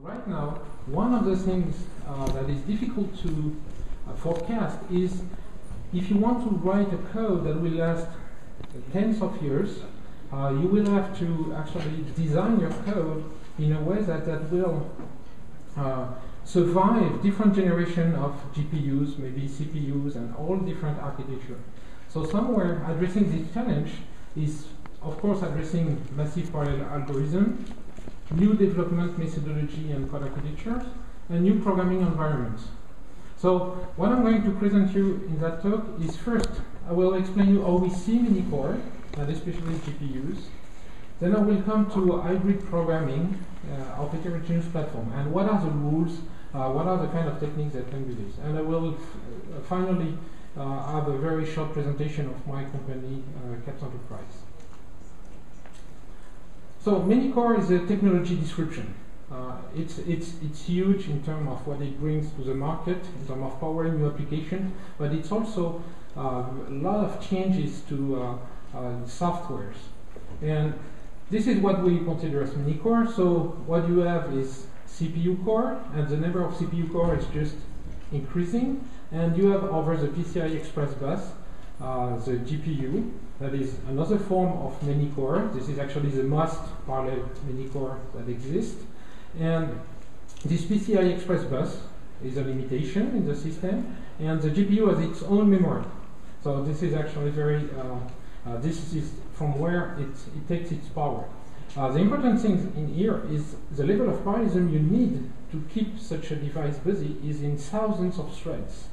Right now, one of the things uh, that is difficult to uh, forecast is if you want to write a code that will last tens of years, uh, you will have to actually design your code in a way that, that will uh, survive different generation of GPUs, maybe CPUs, and all different architecture. So somewhere addressing this challenge is, of course, addressing massive parallel algorithm, new development methodology and code architectures, and new programming environments. So what I'm going to present you in that talk is first, I will explain you how we see many-core, and especially GPUs. Then I will come to hybrid programming uh, of heterogeneous platform, and what are the rules, uh, what are the kind of techniques that can be used. And I will uh, finally uh, have a very short presentation of my company, uh, CAPS Entreprise. So Manycore is a technology description. Uh, it's, it's, it's huge in terms of what it brings to the market, in terms of powering new applications, but it's also uh, a lot of changes to uh, uh, softwares. And this is what we consider as many-core. So what you have is CPU core, and the number of CPU core is just increasing. And you have over the PCI Express bus, uh, the GPU, that is another form of many-core. This is actually the most parallel many-core that exists. And this PCI Express bus is a limitation in the system, and the GPU has its own memory. So this is actually very, uh, uh, this is from where it, it takes its power. Uh, the important thing in here is the level of parallelism you need to keep such a device busy is in thousands of threads.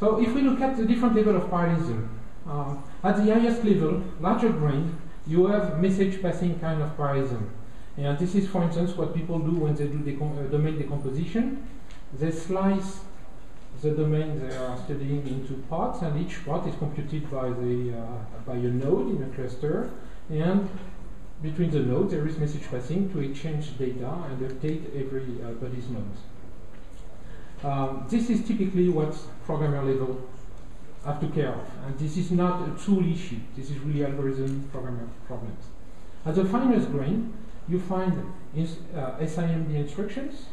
So if we look at the different level of parallelism, uh, at the highest level, larger grain, you have message passing kind of parallelism. And this is, for instance, what people do when they do uh, domain decomposition. They slice the domain they are studying into parts, and each part is computed by, the, uh, by a node in a cluster. And between the nodes, there is message passing to exchange data and update everybody's uh, nodes. Um, this is typically what programmer level have to care of. And this is not a tool issue. This is really algorithm programmer problems. At the finest grain, you find ins uh, SIMD instructions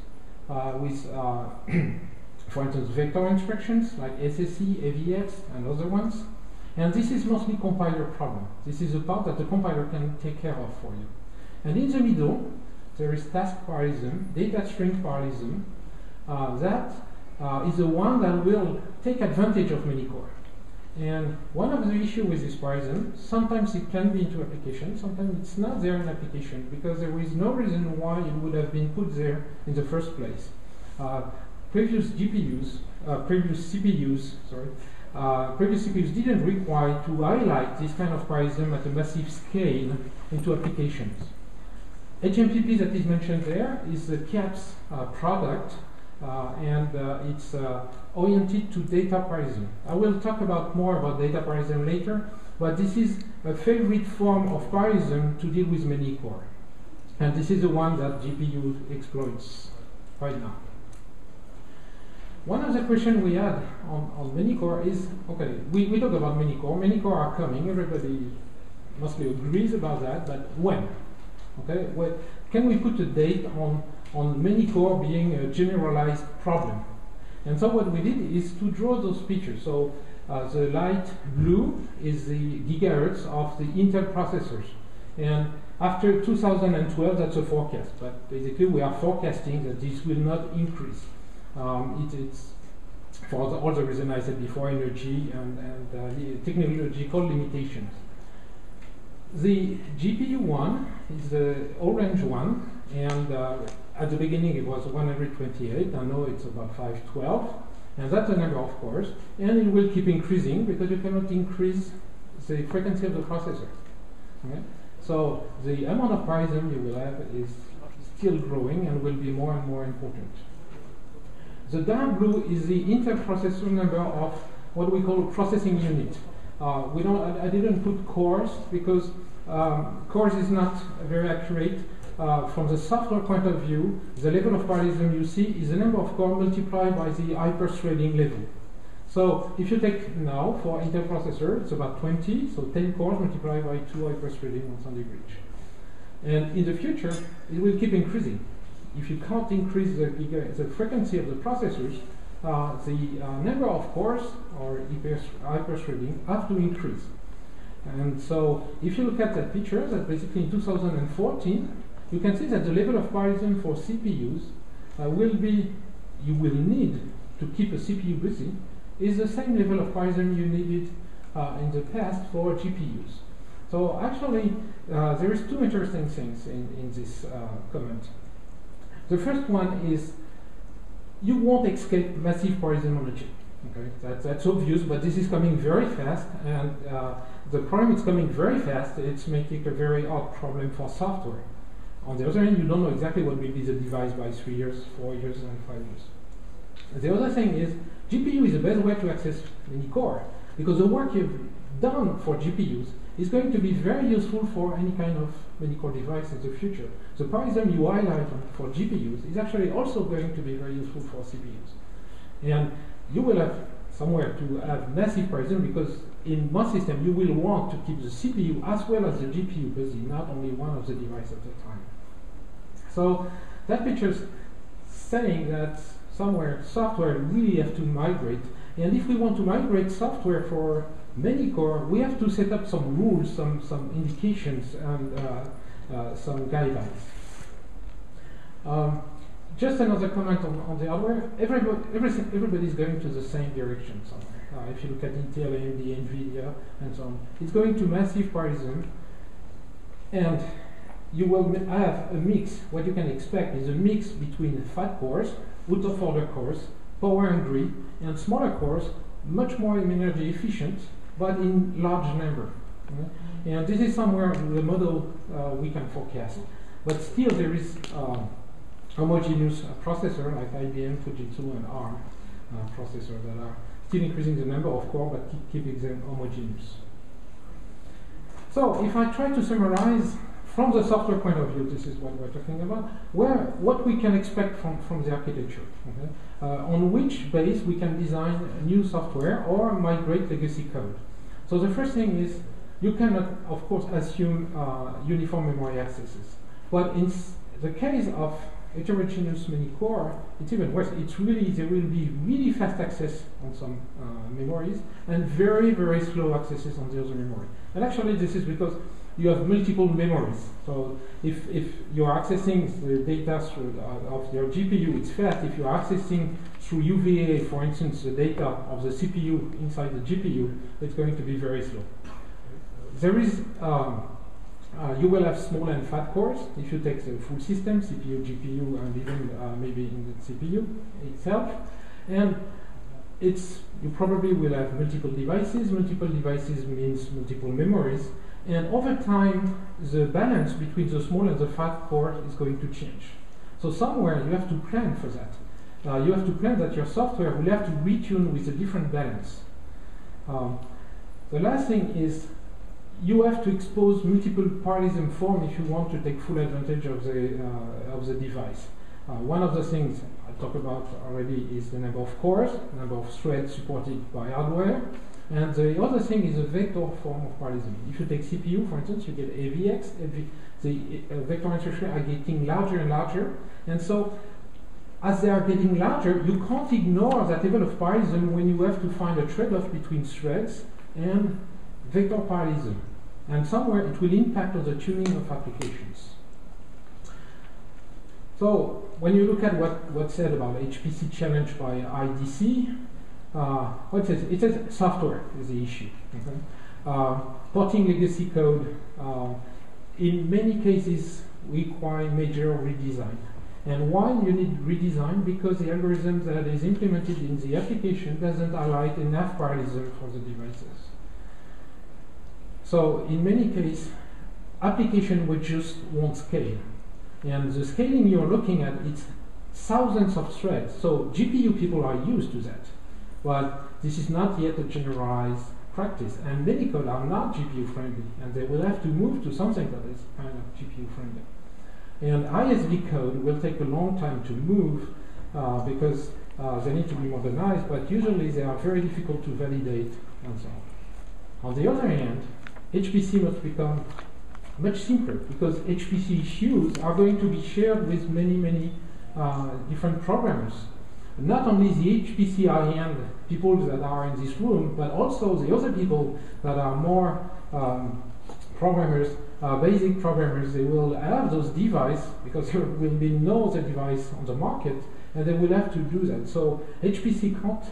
uh, with, uh, for instance, vector instructions like SSE, AVX, and other ones. And this is mostly compiler problem. This is a part that the compiler can take care of for you. And in the middle, there is task parallelism, data string parallelism, that uh, is the one that will take advantage of many-core. And one of the issues with this parallelism, sometimes it can be into application, sometimes it's not there in application because there is no reason why it would have been put there in the first place. Uh, previous GPUs, uh, previous CPUs, sorry, uh, previous CPUs didn't require to highlight this kind of parallelism at a massive scale into applications. HMPP that is mentioned there is the CAPS uh, product uh, and uh, it's uh, oriented to data parallelism. I will talk about more about data parallelism later, but this is a favorite form of parallelism to deal with many core. And this is the one that GPU exploits right now. One of the questions we had on, on many-core is, okay, we, we talk about many-core. Many-core are coming, everybody mostly agrees about that, but when? Okay, well, can we put a date on on many core being a generalized problem. And so what we did is to draw those pictures. So uh, the light blue is the gigahertz of the Intel processors. And after 2012, that's a forecast. But basically, we are forecasting that this will not increase. Um, it, it's for the, all the reasons I said before, energy and, and uh, technological limitations. The GPU one is the orange one, and uh, at the beginning it was 128, I know it's about 512, and that's the number of course, and it will keep increasing because you cannot increase the frequency of the processor. Okay? So the amount of parallelism you will have is still growing and will be more and more important. The dark blue is the Intel processor number of what we call processing unit. Uh, we don't, I, I, didn't put cores because um, cores is not very accurate uh, from the software point of view, the level of parallelism you see is the number of cores multiplied by the hyperthreading level. So if you take now for Intel processor, it's about 20, so 10 cores multiplied by 2 hyperthreading on Sandy Bridge. And in the future, it will keep increasing. If you can't increase the, the frequency of the processors, uh, the uh, number of cores or hyperthreading have to increase. And so if you look at that picture, that basically in 2014, you can see that the level of parallelism for CPUs uh, will be, you will need to keep a CPU busy, is the same level of parallelism you needed uh, in the past for GPUs. So actually, uh, there is two interesting things in, in this uh, comment. The first one is you won't escape massive parallelism on the chip. Okay, that, that's obvious, but this is coming very fast, and uh, the problem is coming very fast. It's making a very odd problem for software. On the other hand, you don't know exactly what will be the device by three years, four years, and five years. The other thing is, GPU is the best way to access any core, because the work you've done for GPUs is going to be very useful for any kind of many-core device in the future. The parallelism you highlight for GPUs is actually also going to be very useful for CPUs. And you will have somewhere to have massive parallelism because in most systems you will want to keep the CPU as well as the GPU busy, not only one of the devices at a time. So that picture is saying that somewhere software really have to migrate. And if we want to migrate software for many core, we have to set up some rules, some, some indications, and uh, uh, some guidelines. Um, just another comment on, on the hardware. Everybody, everything, everybody is going to the same direction somewhere. Uh, if you look at Intel, AMD, NVIDIA, and so on, it's going to massive parallelism. And you will have a mix. What you can expect is a mix between fat cores, order cores, power hungry, and smaller cores, much more energy efficient, but in large number. And this is somewhere the model uh, we can forecast. But still, there is uh, homogeneous uh, processor like IBM, Fujitsu, and ARM uh, processor that are still increasing the number of core, but keep keeping them homogeneous. So, if I try to summarize from the software point of view, this is what we're talking about, where what we can expect from, from the architecture, okay? uh, on which base we can design new software or migrate legacy code. So the first thing is you cannot, of course, assume uh, uniform memory accesses. But in the case of heterogeneous many core, it's even worse. It's really there will be really fast access on some uh, memories and very very slow accesses on the other memory. And actually, this is because you have multiple memories. So if, if you're accessing the data through of your GPU, it's fast. If you're accessing through UVA, for instance, the data of the CPU inside the GPU, it's going to be very slow. There is, um, uh, you will have small and fat cores if you take the full system, CPU, GPU, and even uh, maybe in the CPU itself. And it's you probably will have multiple devices. Multiple devices means multiple memories. And over time, the balance between the small and the fat core is going to change. So somewhere you have to plan for that. Uh, you have to plan that your software will have to retune with a different balance. Um, the last thing is you have to expose multiple parallelism form if you want to take full advantage of the, uh, of the device. Uh, one of the things I talked about already is the number of cores, number of threads supported by hardware, and the other thing is a vector form of parallelism. If you take CPU, for instance, you get AVX, AV, the uh, vector instructions are getting larger and larger, and so as they are getting larger, you can't ignore that level of parallelism when you have to find a trade-off between threads and vector parallelism. And somewhere it will impact on the tuning of applications. So when you look at what, what's said about HPC challenge by IDC, uh, what it says, it software is the issue. Okay? Uh, porting legacy code uh, in many cases require major redesign. And why you need redesign? Because the algorithm that is implemented in the application doesn't highlight enough parallelism for the devices. So in many cases, application will just won't scale. And the scaling you're looking at, it's thousands of threads. So GPU people are used to that. But this is not yet a generalized practice. And many code are not GPU friendly. And they will have to move to something that is kind of GPU friendly. And ISV code will take a long time to move uh, because uh, they need to be modernized, but usually they are very difficult to validate and so on. On the other hand, HPC must become much simpler because HPC issues are going to be shared with many, many uh, different programmers. Not only the HPC high-end people that are in this room, but also the other people that are more um, programmers, uh, basic programmers, they will have those devices because there will be no other device on the market, and they will have to do that. So HPC can't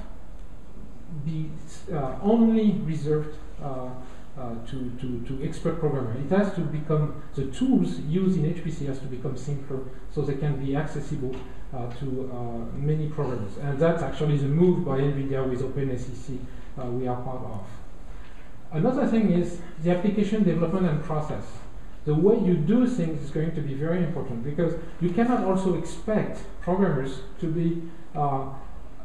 be uh, only reserved uh, uh, to, to, to expert programmer. It has to become, the tools used in HPC has to become simpler so they can be accessible to uh, many programmers. And that's actually the move by NVIDIA with OpenACC uh, we are part of. Another thing is the application development and process. The way you do things is going to be very important because you cannot also expect programmers to be uh,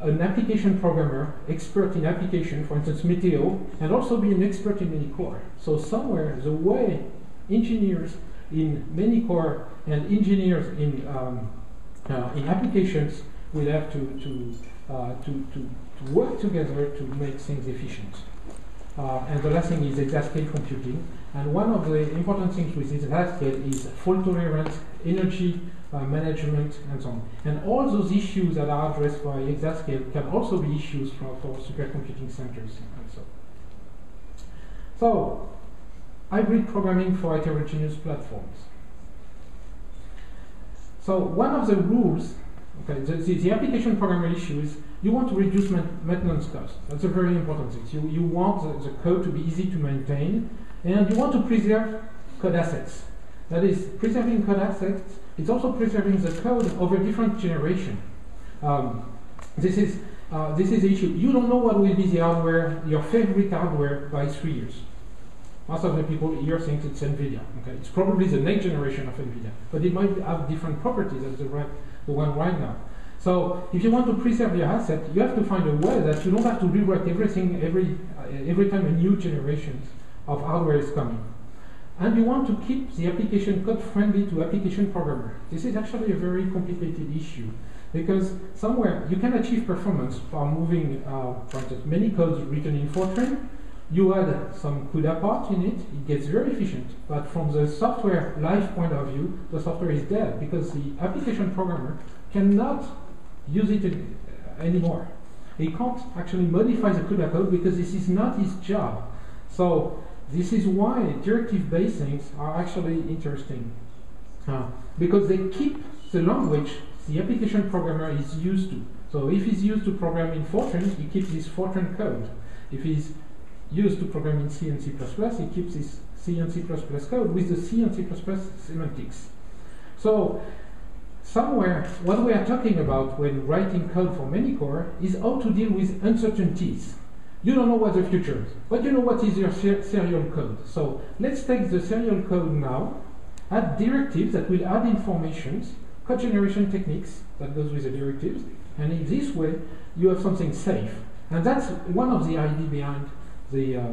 an application programmer, expert in application, for instance, Meteo, and also be an expert in Manycore. So somewhere, the way engineers in Manycore and engineers in, um, uh, in applications will have to, to, uh, to, to, to, work together to make things efficient. Uh, and the last thing is exascale computing. And one of the important things with exascale is fault tolerance, energy uh, management, and so on. And all those issues that are addressed by Exascale can also be issues for, for supercomputing centers and so on. So, hybrid programming for heterogeneous platforms. So one of the rules, okay, the, the, the application programmer issue is you want to reduce maintenance costs. That's a very important thing. You, you want the, the code to be easy to maintain, and you want to preserve code assets. That is, preserving code assets it's also preserving the code over different generation. Um, this is uh, this is the issue. You don't know what will be the hardware, your favorite hardware, by three years. Most of the people here think it's NVIDIA. Okay, it's probably the next generation of NVIDIA, but it might have different properties as the right, the one right now. So if you want to preserve your asset, you have to find a way that you don't have to rewrite everything every uh, every time a new generation of hardware is coming and you want to keep the application code friendly to application programmer. This is actually a very complicated issue because somewhere you can achieve performance by moving, uh, for instance, many codes written in Fortran. You add some CUDA part in it, it gets very efficient. But from the software life point of view, the software is dead because the application programmer cannot use it anymore. He can't actually modify the CUDA code because this is not his job. So this is why directive-based things are actually interesting. Uh, because they keep the language the application programmer is used to. So if he's used to program in Fortran, he keeps his Fortran code. If he's used to program in C and C++, it keeps this C and C++ code with the C and C++ semantics. So somewhere, what we are talking about when writing code for Manycore is how to deal with uncertainties. You don't know what the future is, but you know what is your ser serial code. So let's take the serial code now, add directives that will add informations, code generation techniques that goes with the directives, and in this way you have something safe. And that's one of the ideas behind the uh,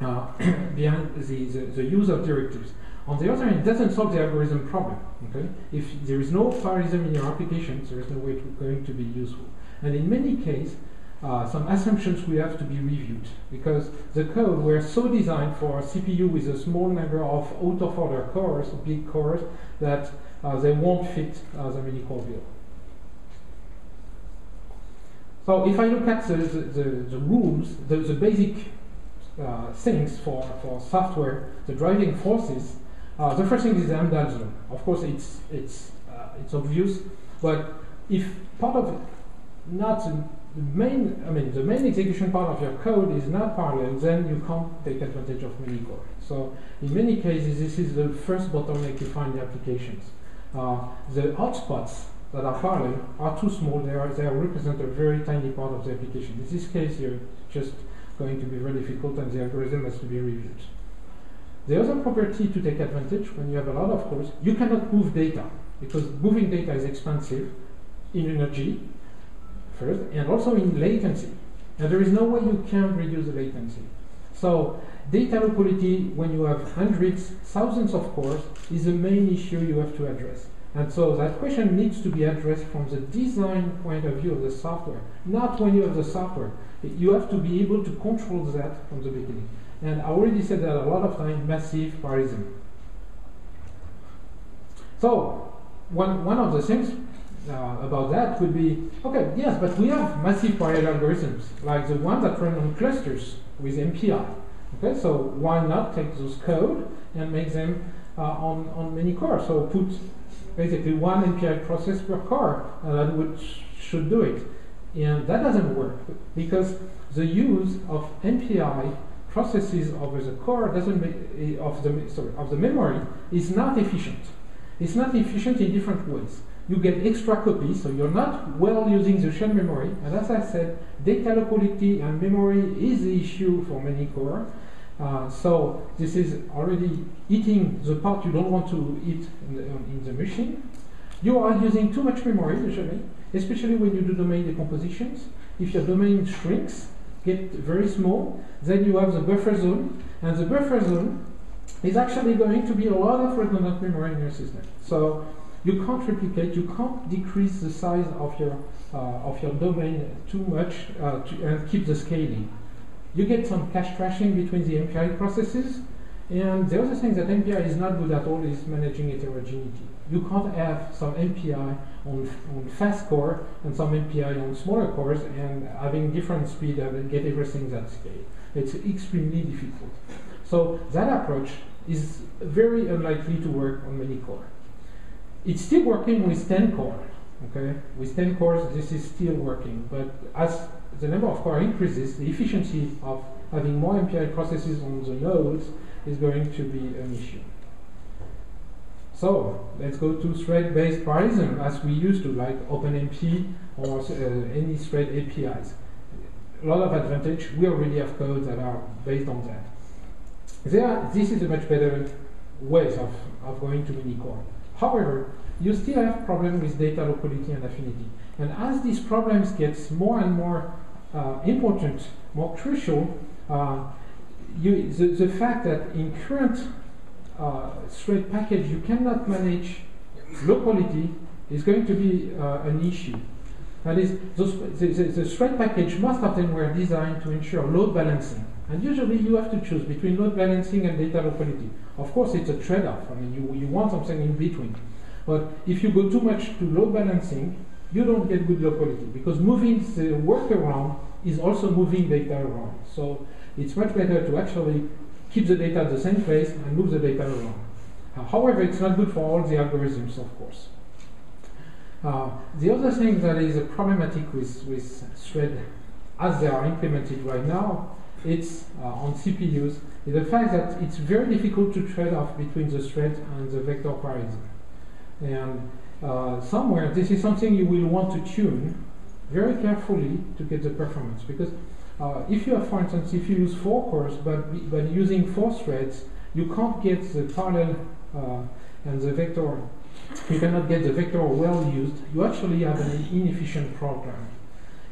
uh, behind the, the, the, use of directives. On the other hand, it doesn't solve the algorithm problem. Okay? If there is no parallelism in your application, there is no way it's going to be useful. And in many cases, uh, some assumptions will have to be reviewed because the code were so designed for a CPU with a small number of out-of-order cores, big cores, that uh, they won't fit uh, the many-core build. So if I look at the, the, the, rules, the, the basic uh, things for, for software, the driving forces, uh, the first thing is the Amdahl's law. Of course, it's, it's, uh, it's obvious, but if part of it, not the main, I mean, the main execution part of your code is not parallel, then you can't take advantage of Manycore. So in many cases, this is the first bottleneck you find in applications. Uh, the hotspots that are parallel are too small. They, are, they represent a very tiny part of the application. In this case, you're just going to be very difficult and the algorithm has to be reviewed. The other property to take advantage when you have a lot of cores, you cannot move data because moving data is expensive in energy first, and also in latency. Now, there is no way you can reduce the latency. So data locality, when you have hundreds, thousands of cores, is the main issue you have to address. And so that question needs to be addressed from the design point of view of the software, not when you have the software. You have to be able to control that from the beginning. And I already said that a lot of times, massive parallelism. So one, one of the things uh, about that would be, okay, yes, but we have massive parallel algorithms, like the ones that run on clusters with MPI. Okay, so why not take those code and make them Uh, on, on many cores? So put basically one MPI process per core, and that uh, would should do it. And that doesn't work because the use of MPI processes over the core doesn't make, eh, of the sorry of the memory is not efficient. It's not efficient in different ways. You get extra copies, so you're not well using the shared memory. And as I said, data locality and memory is the issue for many core. Uh, so this is already eating the part you don't want to eat in the, in the machine. You are using too much memory usually, especially when you do domain decompositions. If your domain shrinks, get very small, then you have the buffer zone, and the buffer zone is actually going to be a lot of redundant memory in your system. So you can't replicate, you can't decrease the size of your uh, of your domain too much uh, to, and keep the scaling. You get some cache thrashing between the MPI processes, and the other thing that MPI is not good at all is managing heterogeneity. You can't have some MPI on, on fast core and some MPI on smaller cores and having different speed and get everything that scale. It's extremely difficult. So that approach is very unlikely to work on many core. It's still working with 10 core. Okay, with 10 cores, this is still working. But as the number of core increases, the efficiency of having more MPI processes on the nodes is going to be an issue. So let's go to thread-based parallelism as we used to, like OpenMP or uh, any thread APIs. A lot of advantage. We already have codes that are based on that. There, this is a much better way of, of going to many-core. However, you still have problems with data locality and affinity. And as these problems get more and more uh, important, more crucial, uh, you, the, the fact that in current uh, thread package you cannot manage locality is going to be uh, an issue. That is, those, the, the, the, thread package, most of them were designed to ensure load balancing. And usually you have to choose between load balancing and data locality. Of course, it's a trade-off. I mean, you, you want something in between. But if you go too much to load balancing, you don't get good locality because moving the work around is also moving data around. So it's much better to actually keep the data at the same place and move the data around. Uh, however, it's not good for all the algorithms, of course. Uh, the other thing that is a problematic with, with thread as they are implemented right now, it's uh, on CPUs, is the fact that it's very difficult to trade off between the thread and the vector parallelism. And uh, somewhere, this is something you will want to tune very carefully to get the performance because uh, if you have, for instance, if you use four cores but, but using four threads, you can't get the parallel uh, and the vector, you cannot get the vector well used, you actually have an inefficient program.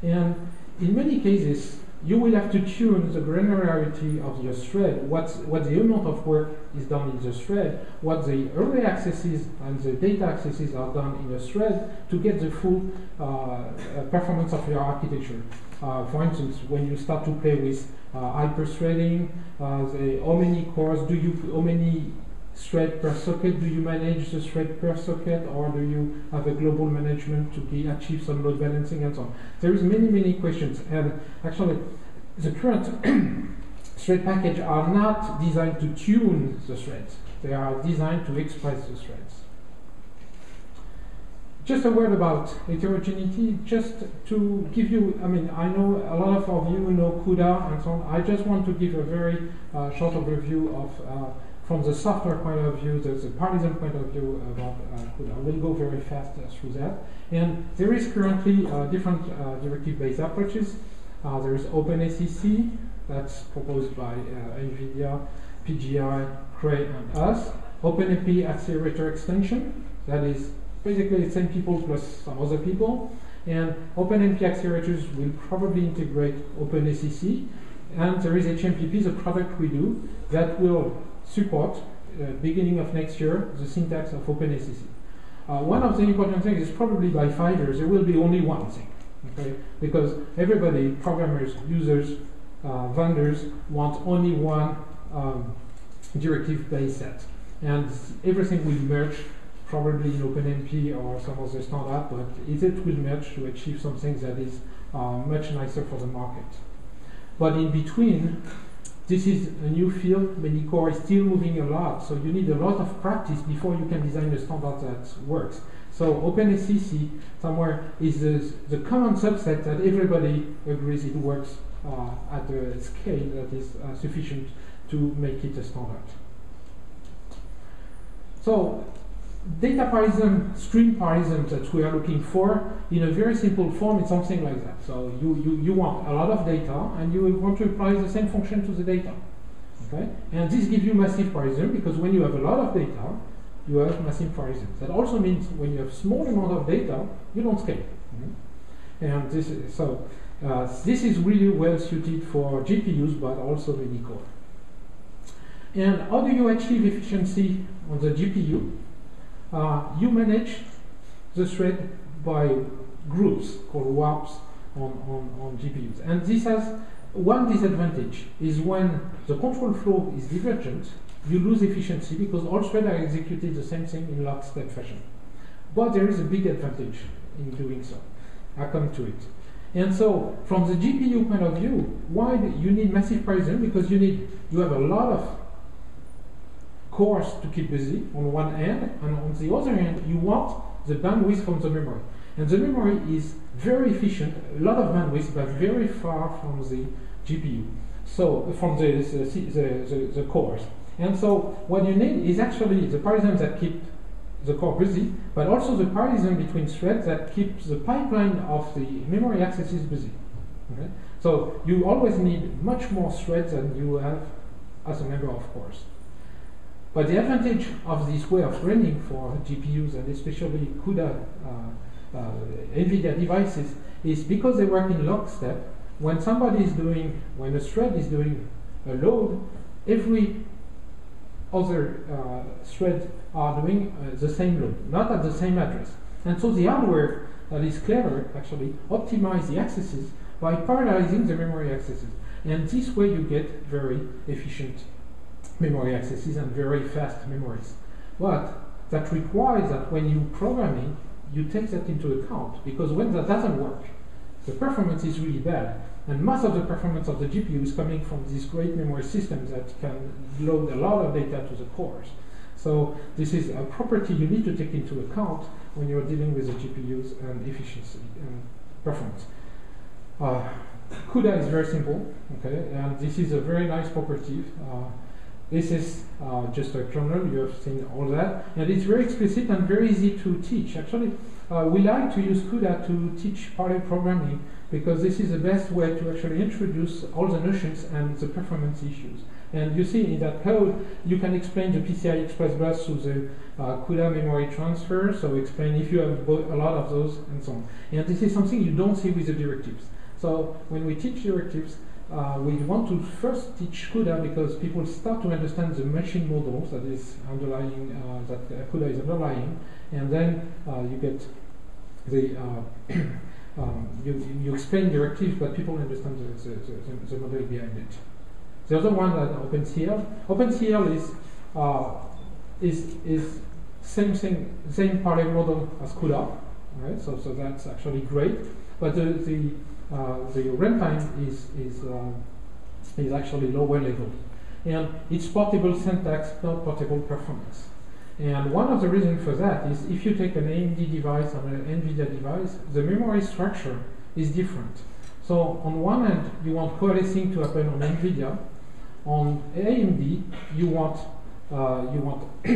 And in many cases, you will have to tune the granularity of your thread, what, what the amount of work is done in the thread, what the array accesses and the data accesses are done in the thread to get the full uh, uh performance of your architecture. Uh, for instance, when you start to play with uh, hyperthreading, uh, the, how many cores do you, how many thread per socket? Do you manage the thread per socket or do you have a global management to be, achieve some load balancing and so on? There is many, many questions. And actually, the current thread package are not designed to tune the threads. They are designed to express the threads. Just a word about heterogeneity, just to give you, I mean, I know a lot of you know CUDA and so on. I just want to give a very uh, short overview of uh, from the software point of view, there's a parallelism point of view about uh, CUDA. We'll go very fast uh, through that. And there is currently uh, different uh, directive-based approaches. Uh, there is OpenACC, that's proposed by uh, NVIDIA, PGI, Cray, and us. OpenMP Accelerator Extension, that is basically the same people plus some other people. And OpenMP accelerators will probably integrate OpenACC. And there is HMPP, the product we do, that will support, uh, beginning of next year, the syntax of OpenACC. Uh, one of the important things is probably by five years, there will be only one thing. Okay? Because everybody, programmers, users, uh, vendors, want only one um, directive-based set. And everything will merge probably in OpenMP or some other standard, but it will merge to achieve something that is uh, much nicer for the market. But in between, this is a new field. Manycore is still moving a lot, so you need a lot of practice before you can design a standard that works. So OpenACC somewhere is the, the common subset that everybody agrees it works uh, at a scale that is uh, sufficient to make it a standard. So data parallelism, string parallelism that we are looking for in a very simple form, it's something like that. So you, you, you want a lot of data and you want to apply the same function to the data. Okay? And this gives you massive parallelism because when you have a lot of data, you have massive parallelism. That also means when you have small amount of data, you don't scale. Mm -hmm. And this is, so uh, this is really well suited for GPUs, but also many core. And how do you achieve efficiency on the GPU? Uh, you manage the thread by groups called warps on, on, on GPUs. And this has one disadvantage is when the control flow is divergent, you lose efficiency because all threads are executed the same thing in lockstep fashion. But there is a big advantage in doing so. I'll come to it. And so, from the GPU point of view, why you need massive parallelism? Because you need you have a lot of cores to keep busy on one end, and on the other end, you want the bandwidth from the memory. And the memory is very efficient, a lot of bandwidth, but very far from the GPU. So from the the, the, the, the cores. And so what you need is actually the parallelism that keep the core busy, but also the parallelism between threads that keeps the pipeline of the memory accesses busy. Okay? So you always need much more threads than you have as a member of cores. But the advantage of this way of running for GPUs and especially CUDA uh, uh, NVIDIA devices is because they work in lockstep, when somebody is doing, when a thread is doing a load, every other uh, threads are doing uh, the same load, not at the same address. And so the hardware that is clever actually optimize the accesses by parallelizing the memory accesses. And this way you get very efficient memory accesses and very fast memories. But that requires that when you programming, you take that into account because when that doesn't work, the performance is really bad. And most of the performance of the GPU is coming from these great memory systems that can load a lot of data to the cores. So this is a property you need to take into account when you're dealing with the GPUs and efficiency and performance. Uh, CUDA is very simple, okay, and this is a very nice property. Uh, this is uh, just a kernel, you have seen all that, and it's very explicit and very easy to teach. Actually, uh, we like to use CUDA to teach parallel programming because this is the best way to actually introduce all the notions and the performance issues. And you see in that code, you can explain the PCI Express bus to the uh, CUDA memory transfer, so explain if you have a lot of those and so on. And this is something you don't see with the directives. So when we teach directives, uh, we want to first teach CUDA because people start to understand the machine models that is underlying, uh, that CUDA is underlying, and then uh, you get the uh, um, you, you explain directives, but people understand the, the, the, the, model behind it. The other one that OpenCL. OpenCL is uh, is is same thing, same parallel model as CUDA, right? So so that's actually great. But the the uh, the runtime is is uh, is actually lower level, and it's portable syntax, not portable performance. And one of the reasons for that is if you take an AMD device and an NVIDIA device, the memory structure is different. So on one end, you want coalescing to happen on NVIDIA. On AMD, you want uh, you want uh,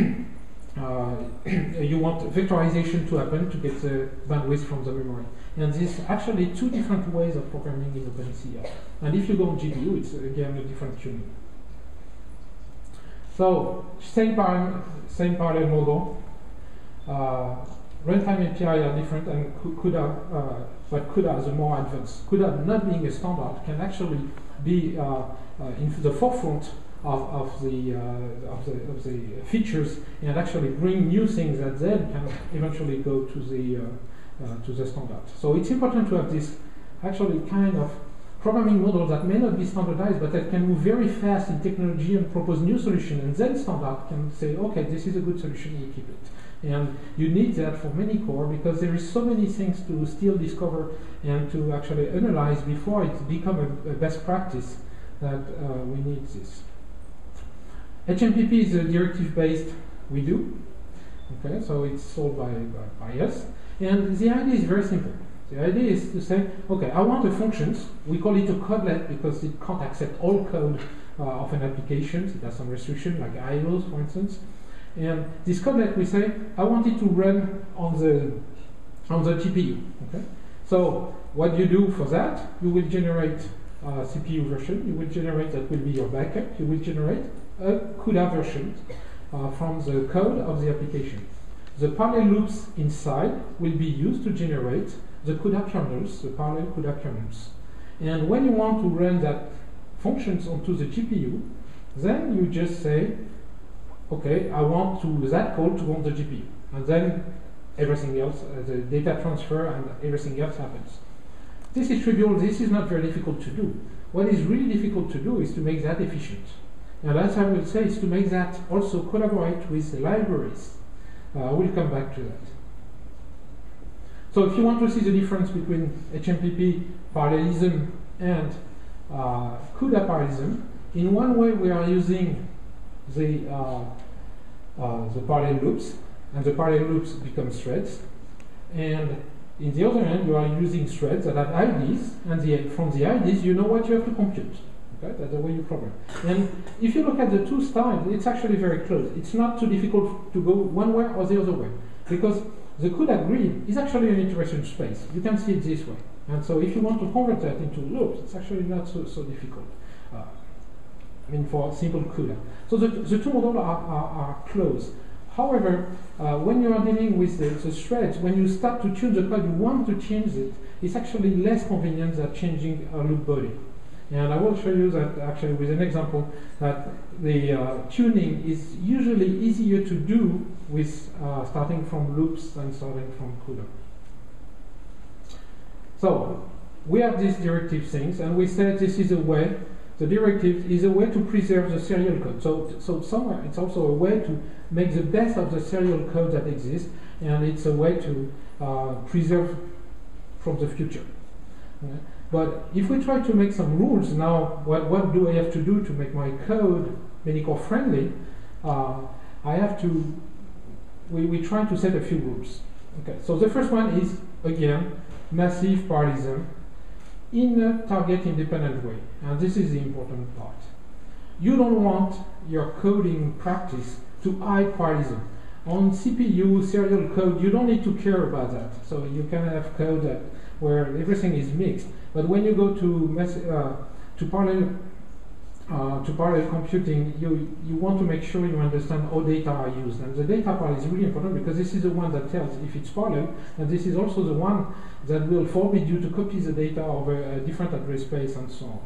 you want vectorization to happen to get the bandwidth from the memory. And there's actually two different ways of programming in OpenCL. And if you go on GPU, it's again a different tuning. So same, par same parallel model. Uh, runtime API are different and CUDA, uh, but CUDA is more advanced. CUDA, not being a standard, can actually be uh, uh in the forefront of, of, the, uh, of, the, of the features and actually bring new things that then can eventually go to the, uh, to the standard. So it's important to have this actually kind of programming model that may not be standardized, but that can move very fast in technology and propose new solution, and then standard can say, okay, this is a good solution, you keep it. And you need that for many core because there is so many things to still discover and to actually analyze before it become a, a best practice that uh, we need this. HMPP is a directive-based we do. Okay, so it's sold by, by, by us. And the idea is very simple. The idea is to say, okay, I want a functions. We call it a codelet because it can't accept all code uh, of an application. It has some restriction, like IOs, for instance. And this codelet, we say, I want it to run on the on the GPU. Okay. So what you do for that, you will generate a CPU version. You will generate that will be your backup. You will generate a CUDA version uh, from the code of the application. The parallel loops inside will be used to generate the CUDA kernels, the parallel CUDA kernels. And when you want to run that functions onto the GPU, then you just say, okay, I want to that code to run the GPU. And then everything else, uh, the data transfer and everything else happens. This is trivial, this is not very difficult to do. What is really difficult to do is to make that efficient. And as I will say, is to make that also collaborate with the libraries. Uh, I will come back to that. So if you want to see the difference between HMPP parallelism and uh, CUDA parallelism, in one way we are using the, uh, uh, the parallel loops, and the parallel loops become threads. And in the other hand, you are using threads that have IDs, and the, from the IDs you know what you have to compute. That's the way you program. And if you look at the two styles, it's actually very close. It's not too difficult to go one way or the other way. Because the CUDA grid is actually an iteration space. You can see it this way. And so if you want to convert that into loops, it's actually not so, so difficult. Uh, I mean, for simple CUDA. So the, the two models are, are, are close. However, uh, when you are dealing with the, the, threads, when you start to tune the code, you want to change it, it's actually less convenient than changing a loop body. And I will show you that actually with an example that the uh, tuning is usually easier to do with uh, starting from loops than starting from CUDA. So we have these directive things, and we said this is a way. The directive is a way to preserve the serial code. So, so somewhere it's also a way to make the best of the serial code that exists, and it's a way to uh, preserve from the future. But if we try to make some rules now, what, what do I have to do to make my code medical friendly? Uh, I have to, we, we try to set a few rules. Okay, so the first one is, again, massive parallelism in a target independent way. And this is the important part. You don't want your coding practice to hide parallelism. On CPU serial code, you don't need to care about that. So you can have code that where everything is mixed. But when you go to uh, to parallel uh, to parallel computing, you you want to make sure you understand how data are used, and the data part is really important because this is the one that tells if it's parallel, and this is also the one that will forbid you to copy the data over a different address space and so on.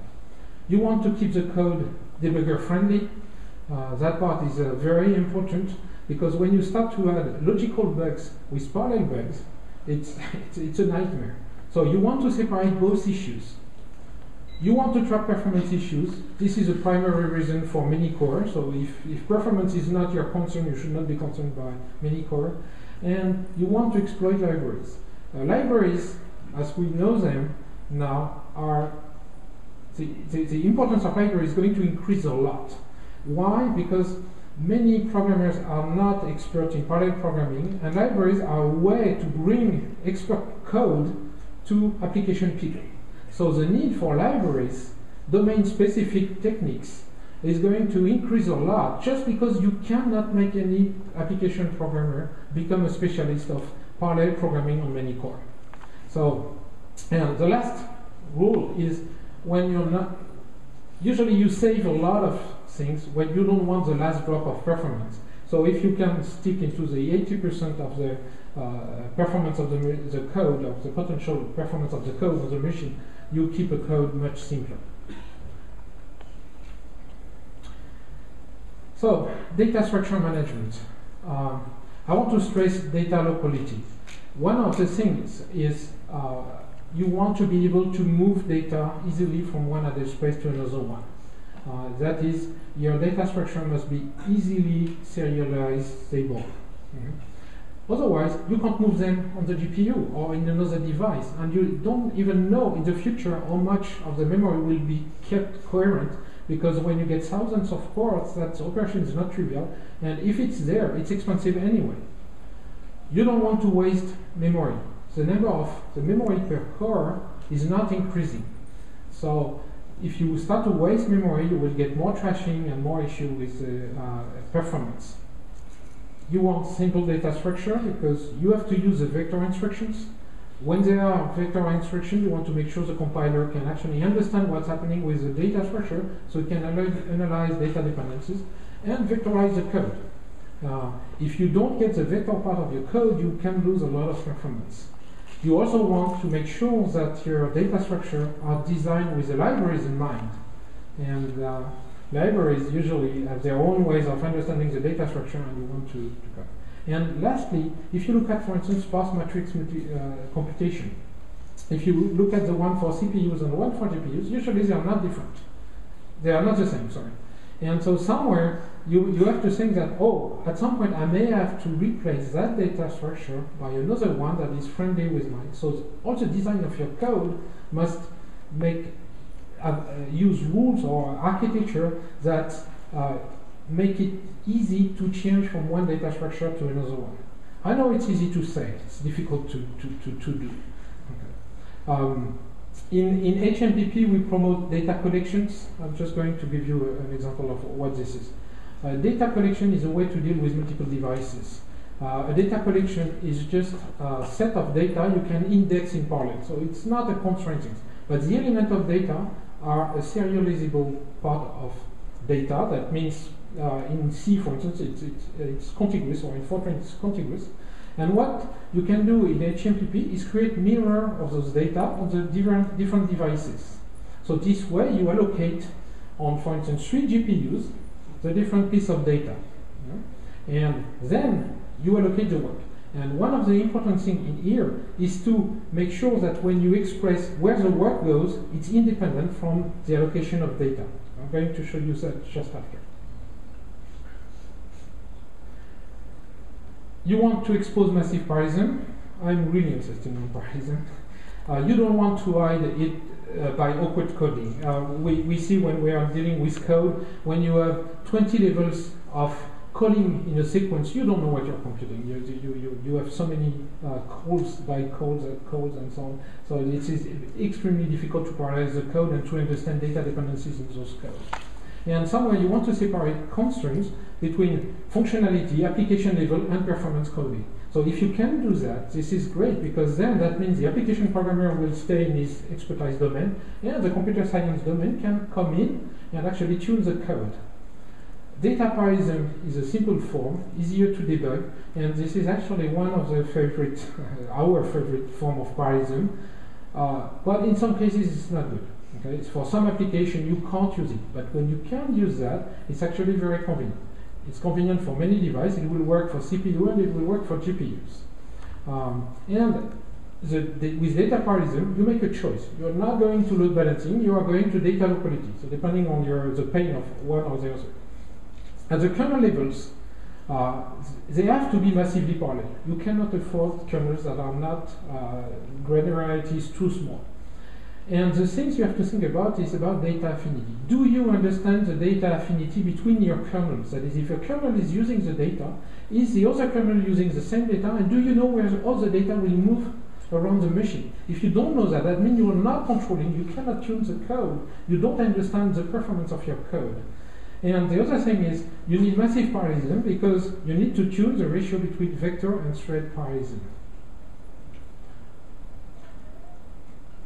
You want to keep the code debugger friendly. Uh, that part is uh, very important because when you start to add logical bugs with parallel bugs, it's, it's, it's a nightmare. So you want to separate both issues. You want to track performance issues. This is a primary reason for Manycore. So if, if performance is not your concern, you should not be concerned by Manycore. And you want to exploit libraries. Uh, libraries, as we know them now, are the, the, the importance of libraries is going to increase a lot. Why? Because many programmers are not expert in parallel programming, and libraries are a way to bring expert code to application people. So the need for libraries, domain-specific techniques, is going to increase a lot just because you cannot make any application programmer become a specialist of parallel programming on Manycore. So, and the last rule is when you're not, usually you save a lot of things when you don't want the last drop of performance. So if you can stick into the 80% of the uh, performance of the, the code, of the potential performance of the code of the machine, you keep a code much simpler. So, data structure management. Uh, I want to stress data locality. One of the things is uh, you want to be able to move data easily from one address space to another one. Uh, that is, your data structure must be easily serializable. Mm -hmm. Otherwise, you can't move them on the GPU or in another device, and you don't even know in the future how much of the memory will be kept coherent because when you get thousands of cores, that operation is not trivial, and if it's there, it's expensive anyway. You don't want to waste memory. The number of the memory per core is not increasing. So if you start to waste memory, you will get more thrashing and more issue with uh, uh, performance. You want simple data structure because you have to use the vector instructions. When there are vector instructions, you want to make sure the compiler can actually understand what's happening with the data structure so it can analyze data dependencies and vectorize the code. Uh, if you don't get the vector part of your code, you can lose a lot of performance. You also want to make sure that your data structure are designed with the libraries in mind. And uh, libraries usually have their own ways of understanding the data structure and you want to, to cut. And lastly, if you look at, for instance, sparse matrix uh, computation, if you look at the one for CPUs and the one for GPUs, usually they are not different. They are not the same, sorry. And so somewhere you, you have to think that, oh, at some point I may have to replace that data structure by another one that is friendly with mine. So all the design of your code must make uh, uh, use rules or architecture that uh, make it easy to change from one data structure to another one. I know it's easy to say, it's difficult to, to, to, to do. Okay. Um, in, in HMPP, we promote data collections. I'm just going to give you an example of what this is. Uh, data collection is a way to deal with multiple devices. Uh, a data collection is just a set of data you can index in parallel. So it's not a constraint But the element of data are a serializable part of data. That means uh, in C, for instance, it's, it's, it's, contiguous, or in Fortran it's contiguous. And what you can do in HMPP is create mirror of those data on the different, different devices. So this way you allocate on, for instance, three GPUs the different piece of data. And then you allocate the work. And one of the important things in here is to make sure that when you express where the work goes, it's independent from the allocation of data. I'm going to show you that just after. You want to expose massive parallelism. I'm really interested in parallelism. Uh, you don't want to hide it uh, by awkward coding. Uh, we, we see when we are dealing with code, when you have 20 levels of calling in a sequence, you don't know what you're computing. You, you, you, you have so many uh, calls by calls and calls and so on. So it is extremely difficult to parallelize the code and to understand data dependencies in those codes. And somewhere you want to separate constraints between functionality, application level, and performance coding. So if you can do that, this is great because then that means the application programmer will stay in his expertise domain and the computer science domain can come in and actually tune the code. Data parallelism is a simple form, easier to debug, and this is actually one of the favorite, our favorite form of parallelism. Uh, but in some cases it's not good. Okay? For some application you can't use it, but when you can use that, it's actually very convenient. It's convenient for many devices. It will work for CPU and it will work for GPUs. Um, and the, the, with data parallelism, you make a choice. You're not going to load balancing. You are going to data locality. So depending on your the pain of one or the other. At the kernel levels, uh, they have to be massively parallel. You cannot afford kernels that are not uh, granularity is too small. And the things you have to think about is about data affinity. Do you understand the data affinity between your kernels? That is, if a kernel is using the data, is the other kernel using the same data? And do you know where all the data will move around the machine? If you don't know that, that means you are not controlling, you cannot tune the code, you don't understand the performance of your code. And the other thing is, you need massive parallelism because you need to tune the ratio between vector and thread parallelism.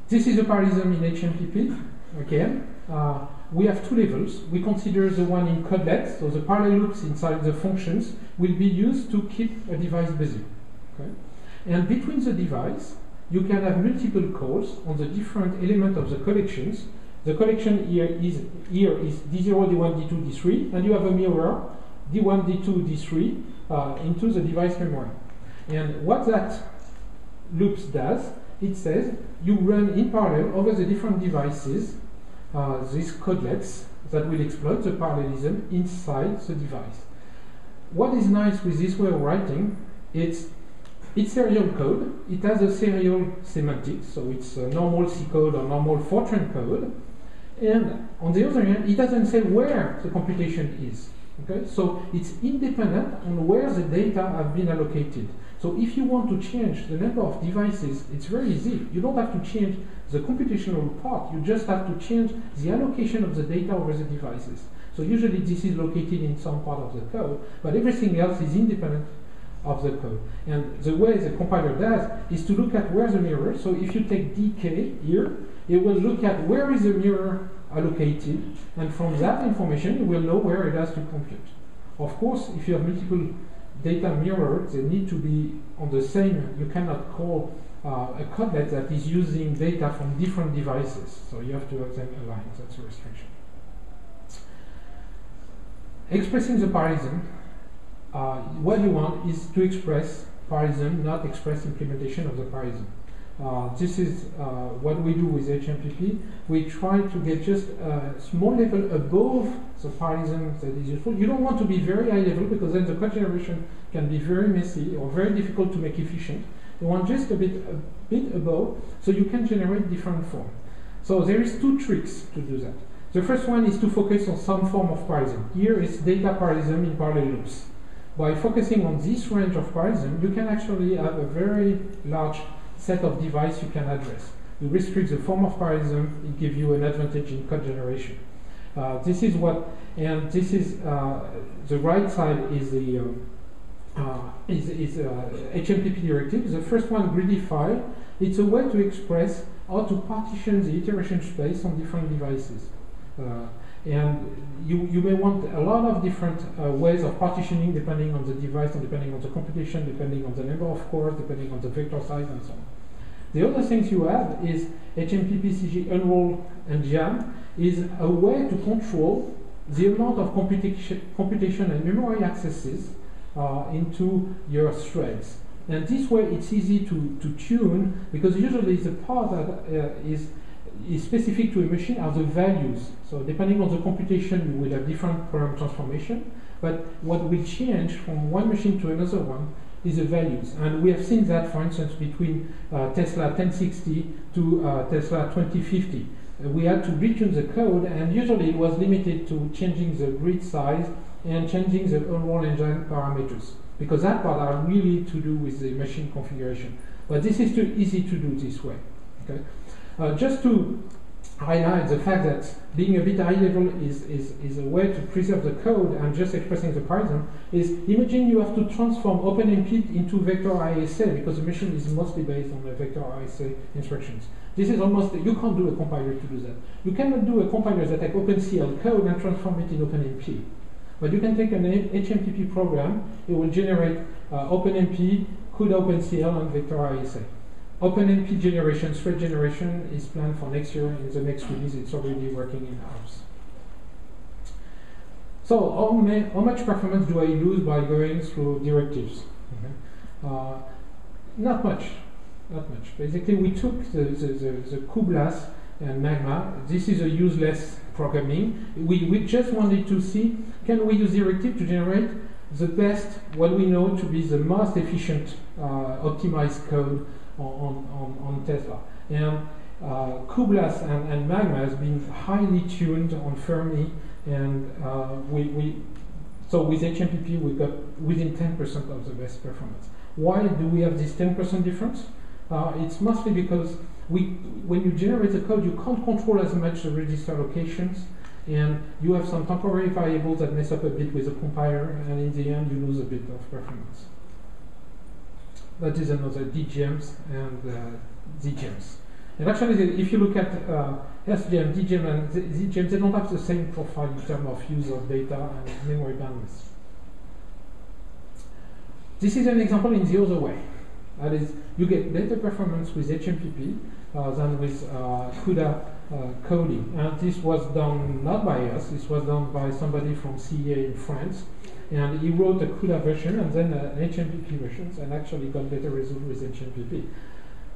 This is a parallelism in HMPP. Again, uh, we have two levels. We consider the one in codelets, so the parallel loops inside the functions will be used to keep a device busy. Okay? And between the device, you can have multiple calls on the different elements of the collections. The collection here is here is D0, D1, D2, D3, and you have a mirror D1, D2, D3 uh, into the device memory. And what that loops does it says you run in parallel over the different devices uh, these codelets that will exploit the parallelism inside the device. What is nice with this way of writing, it's it's serial code. It has a serial semantics, so it's a normal C code or normal Fortran code. And on the other hand, it doesn't say where the computation is. Okay, so it's independent on where the data have been allocated. So if you want to change the number of devices, it's very easy. You don't have to change the computational part. You just have to change the allocation of the data over the devices. So usually this is located in some part of the code, but everything else is independent of the code. And the way the compiler does is to look at where the mirror, so if you take dk here, it will look at where is the mirror allocated, and from that information you will know where it has to compute. Of course, if you have multiple data mirrors, they need to be on the same, you cannot call uh, a codelet that is using data from different devices, so you have to have them aligned, that's a restriction. Expressing the parallelism uh, what you want is to express parallelism, not express implementation of the parallelism. Uh, this is uh, what we do with HMPP. We try to get just a small level above the parallelism that is useful. You don't want to be very high level because then the code generation can be very messy or very difficult to make efficient. You want just a bit, a bit above so you can generate different form. So there is two tricks to do that. The first one is to focus on some form of parallelism. Here is data parallelism in parallel loops by focusing on this range of parallelism, you can actually have a very large set of device you can address. You restrict the form of parallelism, it gives you an advantage in code generation. Uh, this is what, and this is uh, the right side is the um, uh, is, is HMPP uh, directive. The first one, gridify. It's a way to express how to partition the iteration space on different devices. And you, you may want a lot of different uh, ways of partitioning depending on the device and depending on the computation, depending on the number of cores, depending on the vector size, and so on. The other things you have is HMPP-CG unroll and jam is a way to control the amount of computation, computation and memory accesses uh, into your threads. And this way it's easy to, to tune because usually the part that uh, is is specific to a machine are the values. So depending on the computation, you will have different program transformation. But what will change from one machine to another one is the values. And we have seen that, for instance, between uh, Tesla 1060 to uh, Tesla 2050. Uh, we had to retune the code, and usually it was limited to changing the grid size and changing the overall engine parameters, because that part are really to do with the machine configuration. But this is too easy to do this way. Okay? Uh, just to highlight the fact that being a bit high level is, is, is a way to preserve the code and just expressing the parallelism is imagine you have to transform OpenMP into vector ISA because the machine is mostly based on the vector ISA instructions. This is almost, you can't do a compiler to do that. You cannot do a compiler that take OpenCL code and transform it in OpenMP. But you can take an HMPP program, it will generate uh, OpenMP, CUDA OpenCL, and vector ISA. OpenMP generation, thread generation is planned for next year. In the next release, it's already working in house. So, how, how, much performance do I lose by going through directives? Uh, not much. Not much. Basically, we took the, the, the, the cuBLAS and Magma. This is a useless programming. We, we just wanted to see can we use directive to generate the best, what we know to be the most efficient uh, optimized code on, on, on Tesla. And uh, cuBLAS and, and, Magma has been highly tuned on Fermi, and uh, we, we, so with HMPP we got within 10% of the best performance. Why do we have this 10% difference? Uh, it's mostly because we, when you generate the code, you can't control as much the register locations, and you have some temporary variables that mess up a bit with the compiler, and in the end you lose a bit of performance. That is another DGEMMS and uh. And actually, if you look at uh, SGEMM, DGEMM, and ZGEMMS, they don't have the same profile in terms of use of data and memory bandwidth. This is an example in the other way. That is, you get better performance with HMPP uh, than with uh, CUDA uh, coding. And this was done not by us, this was done by somebody from CEA in France. And he wrote a CUDA version and then an HMPP version and actually got better result with HMPP.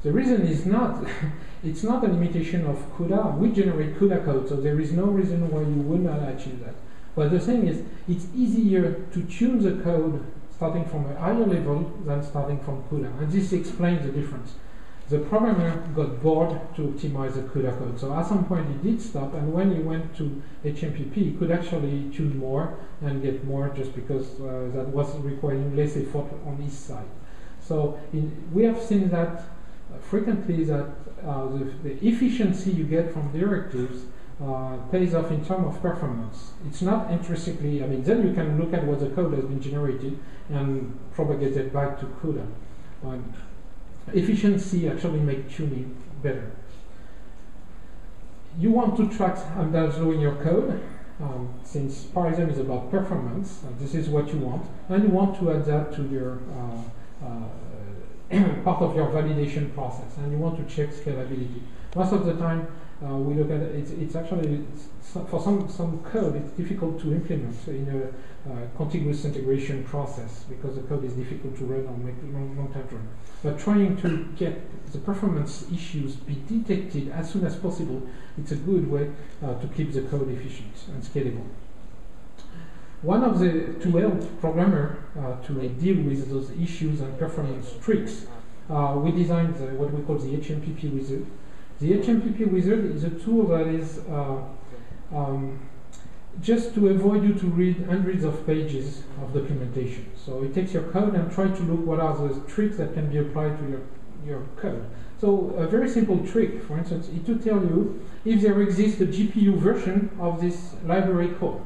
The reason is not, it's not a limitation of CUDA. We generate CUDA code, so there is no reason why you would not achieve that. But the thing is, it's easier to tune the code starting from a higher level than starting from CUDA. And this explains the difference. The programmer got bored to optimize the CUDA code. So at some point he did stop, and when he went to HMPP, he could actually tune more and get more just because uh, that was requiring less effort on his side. So in, we have seen that frequently that uh, the, the, efficiency you get from directives uh, pays off in terms of performance. It's not intrinsically, I mean, then you can look at what the code has been generated and propagate it back to CUDA. Efficiency actually makes tuning better. You want to track law in your code, um, since Parallelism is about performance, this is what you want, and you want to add that to your uh, uh, part of your validation process, and you want to check scalability. Most of the time, uh, we look at it, it's, actually, it's, for some, some code, it's difficult to implement in a uh, continuous integration process because the code is difficult to run on long, long time run. But trying to get the performance issues be detected as soon as possible, it's a good way uh, to keep the code efficient and scalable. One of the to help programmer uh, to deal with those issues and performance tricks, uh, we designed the, what we call the HMPP wizard. The HMPP wizard is a tool that is uh, um, just to avoid you to read hundreds of pages of documentation. So it takes your code and try to look what are the tricks that can be applied to your, your code. So a very simple trick, for instance, is to tell you if there exists a GPU version of this library code.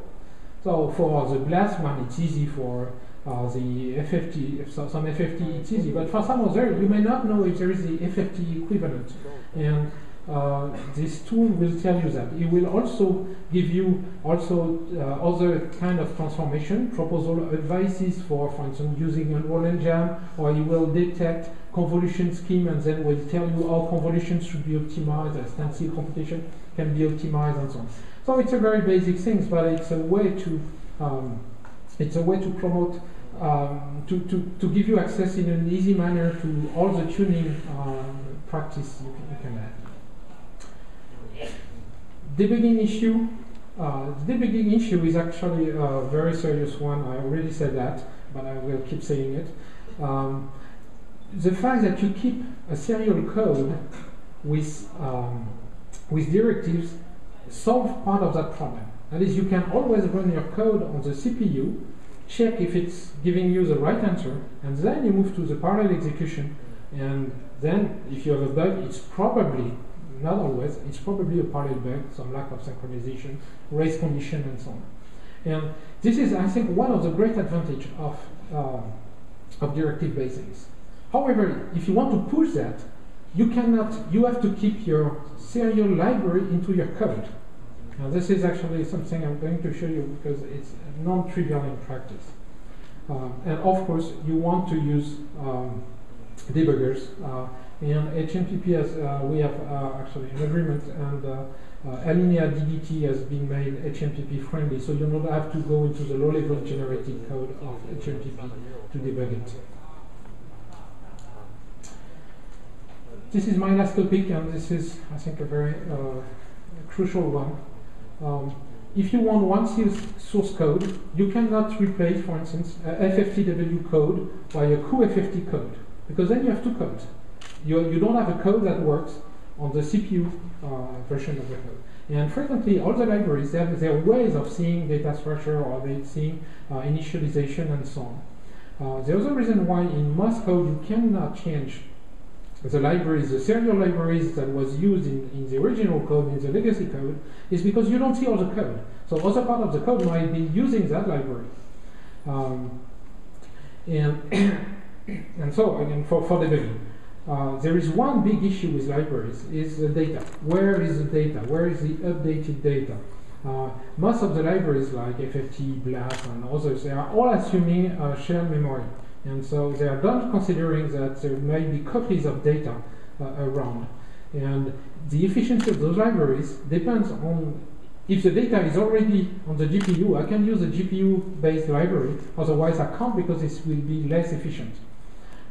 So for the BLAS one, it's easy for uh, the FFT, so some FFT, it's easy. But for some other, you may not know if there is the FFT equivalent. And uh, this tool will tell you that. It will also give you also uh, other kind of transformation, proposal advices for, for instance, using Unroll and Jam, or it will detect convolution scheme and then will tell you how convolutions should be optimized, stencil computation can be optimized, and so on. So it's a very basic things, but it's a way to um, it's a way to promote um, to, to, to give you access in an easy manner to all the tuning um, practice you can, you can add. Debugging issue. Uh, the debugging issue is actually a very serious one. I already said that, but I will keep saying it. Um, the fact that you keep a serial code with um, with directives solve part of that problem. That is, you can always run your code on the CPU, check if it's giving you the right answer, and then you move to the parallel execution. And then, if you have a bug, it's probably not always, it's probably a parallel bug, some lack of synchronization, race condition, and so on. And this is, I think, one of the great advantage of, uh, of directive basings. However, if you want to push that, you cannot, you have to keep your serial library into your code. Now this is actually something I'm going to show you because it's non-trivial in practice. Uh, and of course, you want to use um, debuggers. Uh, HMPP has, uh, we have uh, actually an agreement and uh, Allinea DDT has been made HMPP friendly, so you don't have to go into the low-level generated code of HMPP to debug it. This is my last topic, and this is, I think, a very uh, crucial one. Um, if you want one source code, you cannot replace, for instance, a FFTW code by a cuFFT code, because then you have two codes you, you don't have a code that works on the CPU uh, version of the code. And frequently, all the libraries, they have their ways of seeing data structure or they seeing uh, initialization and so on. Uh, the other reason why in most code you cannot change the libraries, the serial libraries that was used in, in the original code, in the legacy code, is because you don't see all the code. So other part of the code might be using that library. Um, and, and so, again, for, for debugging. Uh, there is one big issue with libraries is the data. Where is the data? Where is the updated data? Uh, most of the libraries like FFT, BLAS, and others, they are all assuming uh, shared memory. And so they are not considering that there may be copies of data uh, around. And the efficiency of those libraries depends on if the data is already on the GPU, I can use a GPU-based library, otherwise I can't because it will be less efficient.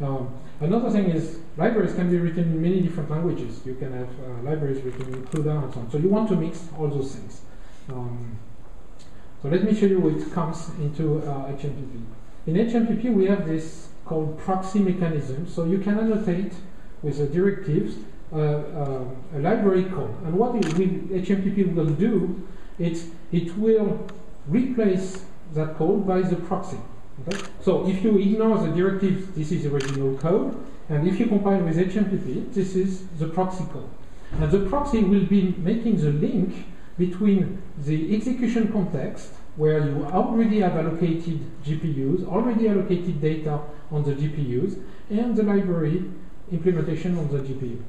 Um, another thing is libraries can be written in many different languages. You can have uh, libraries written in CUDA and so on. So you want to mix all those things. Um, so let me show you what comes into uh. In HMPP, we have this called proxy mechanism. So you can annotate with the directives uh, uh, a library call. And what it will, HMPP will do, it's, it will replace that call by the proxy. Okay? So if you ignore the directives, this is the original code, and if you compile with HMPP, this is the proxy code. And the proxy will be making the link between the execution context, where you already have allocated GPUs, already allocated data on the GPUs, and the library implementation on the GPU.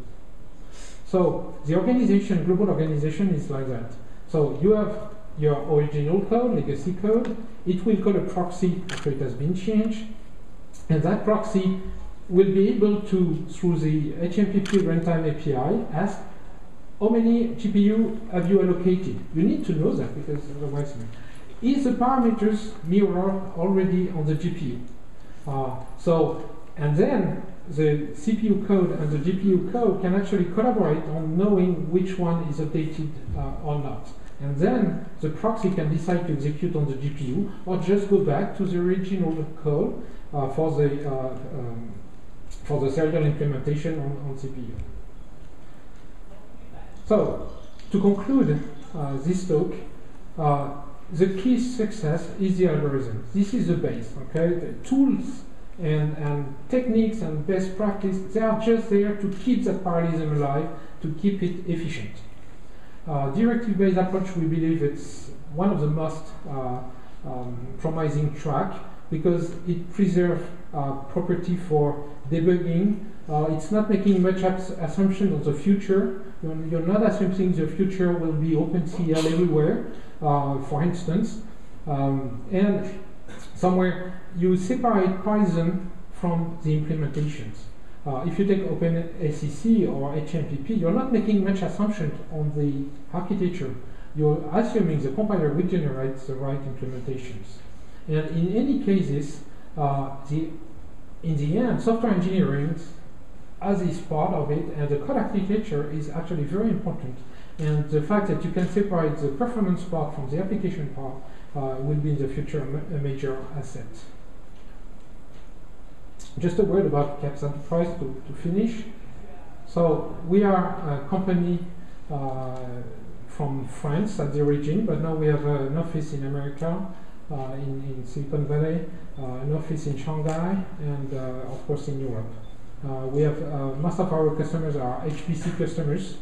So the organization, global organization is like that. So you have your original code, legacy code, it will call a proxy after it has been changed, and that proxy will be able to, through the HMPP runtime API, ask how many GPU have you allocated? You need to know that because otherwise, is the parameters mirror already on the GPU? Uh, so, and then the CPU code and the GPU code can actually collaborate on knowing which one is updated uh, or not. And then the proxy can decide to execute on the GPU or just go back to the original code uh, for the uh, um, for the serial implementation on, on CPU. So, to conclude uh, this talk, uh, the key success is the algorithm. This is the base, okay? The tools and, and techniques and best practice, they are just there to keep that parallelism alive, to keep it efficient. Uh, directive-based approach, we believe it's one of the most uh, um, promising track because it preserves uh, property for debugging. Uh, it's not making much assumption on the future. You're, you're, not assuming the future will be OpenCL everywhere, for instance. Um, and somewhere you separate Python from the implementations. Uh, if you take OpenACC or HMPP, you're not making much assumption on the architecture. You're assuming the compiler will generate the right implementations. And in any cases, uh, the, in the end, software engineering as is part of it, and the code architecture is actually very important. And the fact that you can separate the performance part from the application part uh, will be in the future a major asset. Just a word about CAPS Entreprise to, to finish. So we are a company uh, from France at the origin, but now we have uh, an office in America, uh, in, in, Silicon Valley, uh, an office in Shanghai, and uh, of course in Europe. we have most of our customers are HPC customers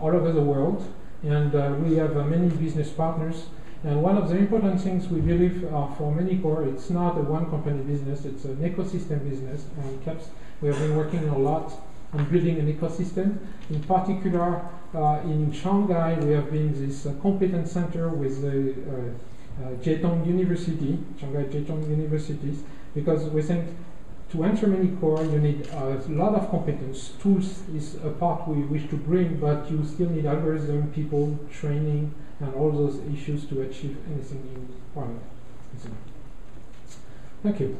all over the world, and we have many business partners and one of the important things we believe uh, for Manycore, it's not a one company business, it's an ecosystem business. And CAPS, we have been working a lot on building an ecosystem. In particular, uh, in Shanghai, we have been this uh, competence center with the uh, uh, University, Shanghai Jiao Tong Universities, because we think to enter Manycore, you need a lot of competence. Tools is a part we wish to bring, but you still need algorithm, people, training, and all those issues to achieve anything in one. Thank you.